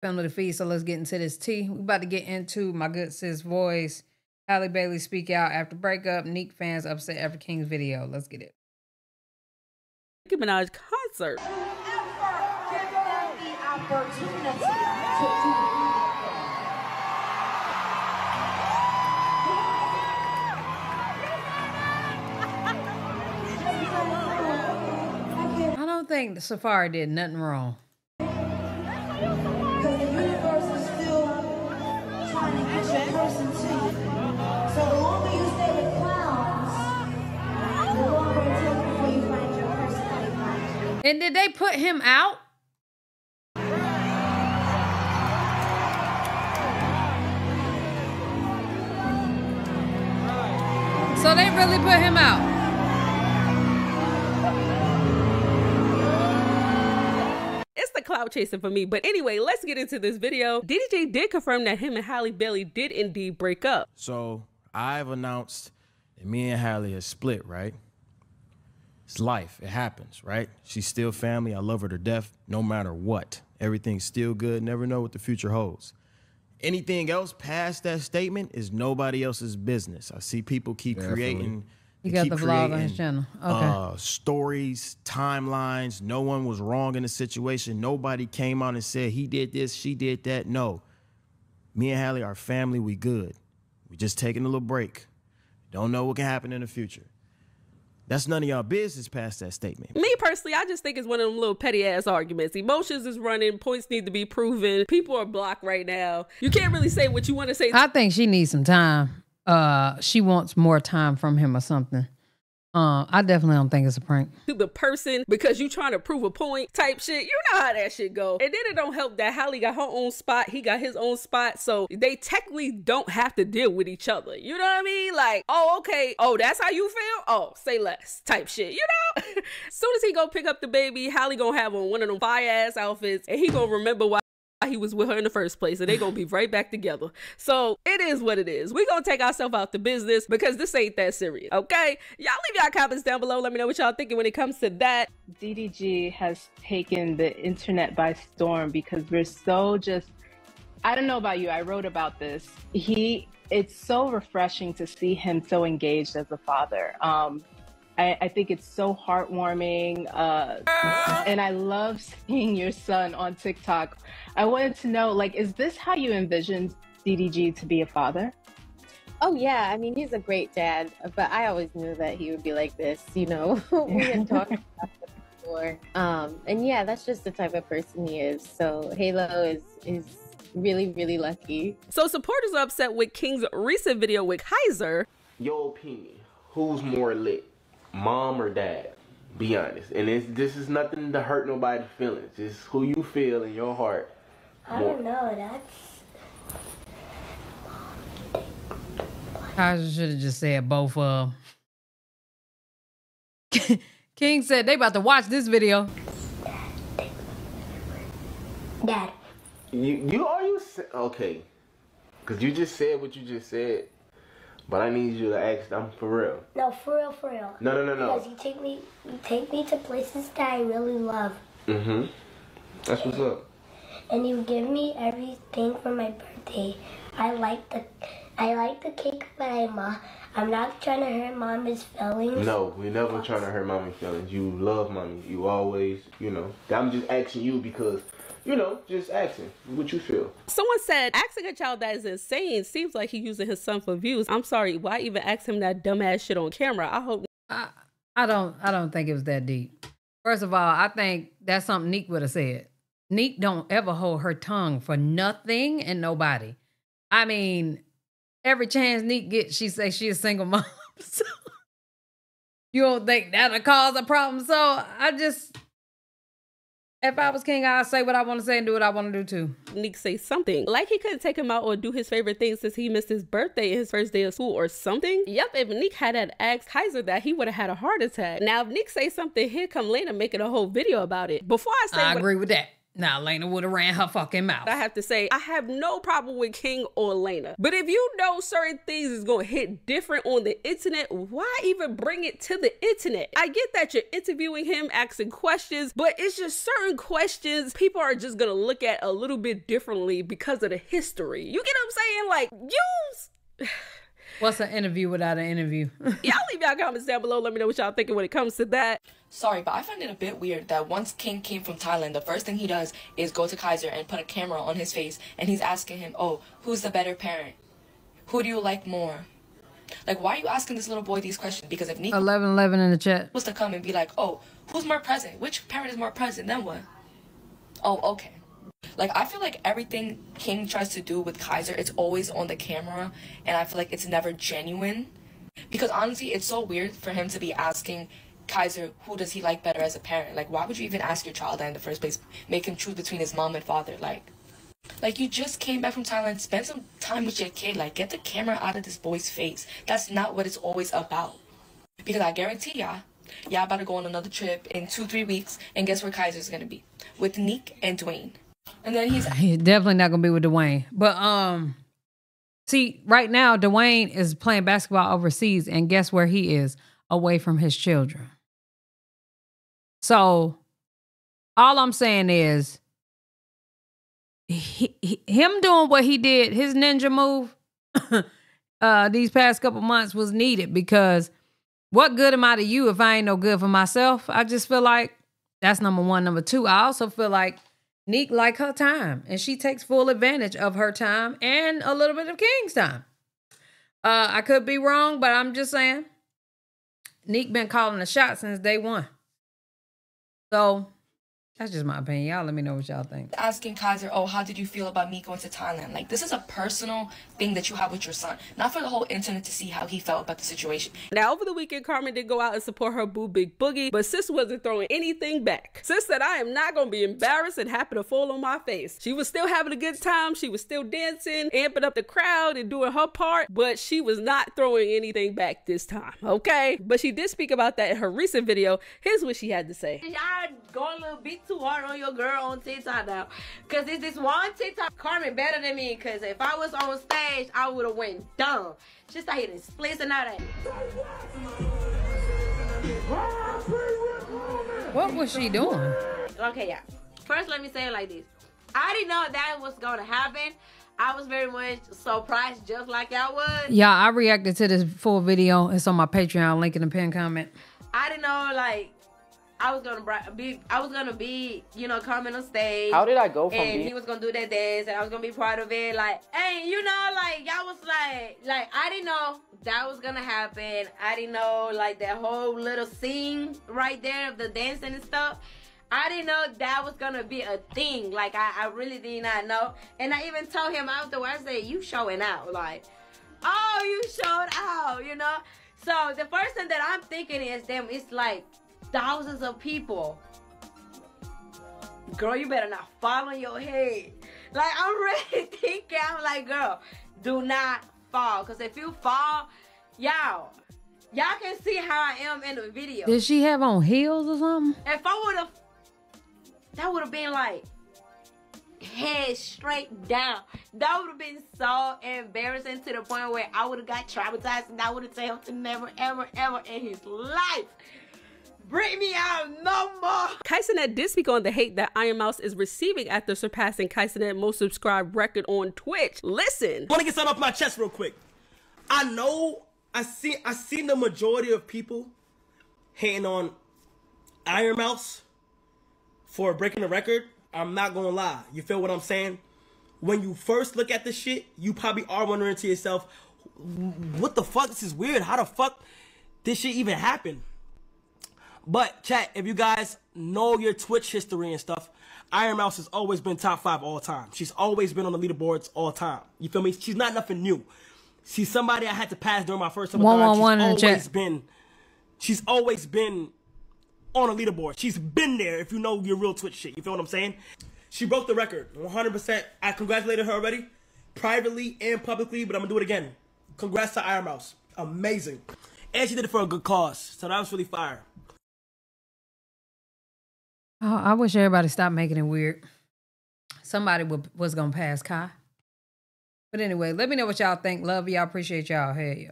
family to feed. So let's get into this tea. We about to get into my good sis voice. Halle Bailey speak out after breakup. Nique fans upset after King's video. Let's get it. Nicki Minaj concert. I don't think the Safari did nothing wrong. And did they put him out? So they really put him out. It's the cloud chasing for me. But anyway, let's get into this video. DDG did confirm that him and Halle Bailey did indeed break up. So I've announced that me and Halle are split, right? It's life. It happens, right? She's still family. I love her to death, no matter what. Everything's still good. Never know what the future holds. Anything else past that statement is nobody else's business. I see people keep creating. He they got keep the vlog on his creating, channel. Okay. Uh, stories, timelines. No one was wrong in the situation. Nobody came out and said he did this, she did that. No. Me and Halle are family. We good. We just taking a little break. Don't know what can happen in the future. That's none of y'all business past that statement. Me personally, I just think it's one of them little petty ass arguments. Emotions is running, points need to be proven. People are blocked right now. You can't really say what you want to say. I think she needs some time. Uh, she wants more time from him or something. Uh, I definitely don't think it's a prank. to the person because you trying to prove a point type shit. You know how that shit go. And then it don't help that Halle got her own spot, he got his own spot, so they technically don't have to deal with each other. You know what I mean? Like, oh, okay, oh, that's how you feel? Oh, say less type shit. You know? Soon as he go pick up the baby, Halle gonna have on one of them fire ass outfits, and he gonna remember why he was with her in the first place and they gonna be right back together. So it is what it is. We gonna take ourselves out the business because this ain't that serious okay? Y'all leave y'all comments down below. Let me know what y'all thinking when it comes to that. DDG has taken the internet by storm because we're so just I don't know about you, I wrote about this. He it's so refreshing to see him so engaged as a father. Um I, I think it's so heartwarming, uh, and I love seeing your son on TikTok. I wanted to know, like, is this how you envisioned DDG to be a father? Oh yeah, I mean he's a great dad, but I always knew that he would be like this. You know, we had talked about it before, um, and yeah, that's just the type of person he is. So Halo is is really really lucky. So supporters are upset with King's recent video with Kaiser. Your opinion, who's more lit, mom or dad? Be honest. And it's, this is nothing to hurt nobody's feelings. It's who you feel in your heart. I don't know. That's I should have just said both of them. King said they about to watch this video. dad. You, you are you okay? Cause you just said what you just said, but I need you to ask. I'm for real. No, for real, for real. No, no, no, no. Because you take me, you take me to places that I really love, Mm-hmm. That's what's up. and you give me everything for my birthday. I like the, I like the cake, but I'm, uh, I'm not trying to hurt Mama's feelings. No, we never trying to hurt mommy feelings. You love mommy. You always, you know. I'm just asking you because, you know, just asking what you feel. Someone said asking a child that is insane seems like he's using his son for views. I'm sorry, why even ask him that dumbass shit on camera? I hope I, I don't I don't think it was that deep. First of all, I think that's something Nique would have said. Nique don't ever hold her tongue for nothing and nobody. I mean, every chance Nique gets, she say she a single mom. so you don't think that'll cause a problem? So I just if I was king, I'd say what I want to say and do what I want to do too. Nick say something. Like he couldn't take him out or do his favorite thing since he missed his birthday and his first day of school or something. Yep, if Nick had had asked Kaiser that, he would have had a heart attack. Now, if Nick say something, he'll come later making a whole video about it. Before I say I what- agree with that. Now Lena would have ran her fucking mouth. I have to say, I have no problem with King or Lena. But if you know certain things is gonna hit different on the internet, why even bring it to the internet? I get that you're interviewing him, asking questions, but it's just certain questions people are just gonna look at a little bit differently because of the history. You get what I'm saying? Like, use. What's an interview without an interview? y'all leave y'all comments down below. Let me know what y'all thinking when it comes to that. Sorry, but I find it a bit weird that once King came from Thailand, the first thing he does is go to Kaiser and put a camera on his face and he's asking him, Oh, who's the better parent? Who do you like more? Like, why are you asking this little boy these questions? Because if Nico 11 11 in the chat. was to come and be like, Oh, who's more present? Which parent is more present? Then what? Oh, okay. Like, I feel like everything King tries to do with Kaiser, it's always on the camera, and I feel like it's never genuine. Because honestly, it's so weird for him to be asking Kaiser, who does he like better as a parent? Like, why would you even ask your child that in the first place? Make him choose between his mom and father. Like, like you just came back from Thailand, spend some time with your kid. Like, get the camera out of this boy's face. That's not what it's always about. Because I guarantee y'all, y'all about to go on another trip in two, three weeks, and guess where Kaiser's gonna be? With Nick and Dwayne. And then he's He's definitely not gonna be with Dwayne. But um, see, right now Dwayne is playing basketball overseas, and guess where he is? Away from his children. So, all I'm saying is, he, he- him doing what he did, his ninja move, uh, these past couple months was needed because what good am I to you if I ain't no good for myself? I just feel like that's number one. Number two, I also feel like Nique like her time, and she takes full advantage of her time and a little bit of King's time. Uh, I could be wrong, but I'm just saying. Neek been calling the shot since day one. So that's just my opinion. Y'all let me know what y'all think. asking Kaiser, oh, how did you feel about me going to Thailand? Like, this is a personal thing that you have with your son, not for the whole internet to see how he felt about the situation. Now, over the weekend, Carmen did go out and support her boo Big Boogie, but sis wasn't throwing anything back. Sis said, I am not gonna be embarrassed and happy to fall on my face. She was still having a good time, she was still dancing, amping up the crowd and doing her part, but she was not throwing anything back this time, okay? But she did speak about that in her recent video. Here's what she had to say. Y'all going a little bit too hard on your girl on TikTok now. Cause it's this one TikTok Carmen better than me. Cause if I was on stage, I would have went dumb. Just out here splits and all that. What was she doing? Okay, yeah. First, let me say it like this. I didn't know that was gonna happen. I was very much surprised, just like y'all was. Yeah, I reacted to this full video. It's on my Patreon. Link in the pinned comment. I didn't know like I was gonna be. I was gonna be, you know, coming on stage. How did I go from and being he was gonna do that dance, and I was gonna be part of it. Like, and you know, like y'all was like, like I didn't know that was gonna happen. I didn't know like that whole little scene right there of the dancing and stuff. I didn't know that was gonna be a thing. Like I, I really did not know. And I even told him afterwards, I said, "You showing out, like, oh, you showed out," you know. So the first thing that I'm thinking is, damn, it's like thousands of people. Girl, you better not fall on your head. Like I'm really thinking, I'm like, girl, do not fall. Cause if you fall, y'all, y'all can see how I am in the video. Did she have on heels or something? If I would have, that would have been like head straight down. That would have been so embarrassing to the point where I would have got traumatized and I would have told him to never, ever, ever in his life bring me out no more. Kai Cenat did speak on the hate that Ironmouse is receiving after surpassing Kai Cenat most subscribed record on Twitch. Listen. I want to get something off my chest real quick. I know I see I seen the majority of people hating on Ironmouse for breaking the record. I'm not gonna lie. You feel what I'm saying? When you first look at the shit, you probably are wondering to yourself, what the fuck? This is weird. How the fuck this shit even happen? But chat, if you guys know your Twitch history and stuff, Ironmouse has always been top five all time. She's always been on the leaderboards all time. You feel me? She's not nothing new. She's somebody I had to pass during my first time. One, one, one always chat. been. She's always been on a leaderboard. She's been there. If you know your real Twitch shit, you feel what I'm saying? She broke the record, 100%. I congratulated her already, privately and publicly. But I'm gonna do it again. Congrats to Ironmouse. Amazing, and she did it for a good cause. So that was really fire. Oh, I wish everybody stopped making it weird. somebody was gonna pass Kai. But anyway, let me know what y'all think. Love y'all. Appreciate y'all. Hell yeah.